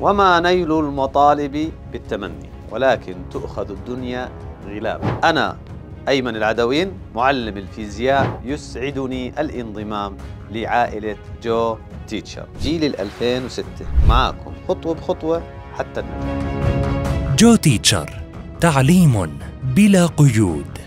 وما نيل المطالب بالتمني ولكن تؤخذ الدنيا غلاب أنا أيمن العداوين معلم الفيزياء يسعدني الانضمام لعائلة جو تيتشر. جيل ال 2006 معاكم خطوة بخطوة حتى النجاح. جو تيتشر تعليم بلا قيود.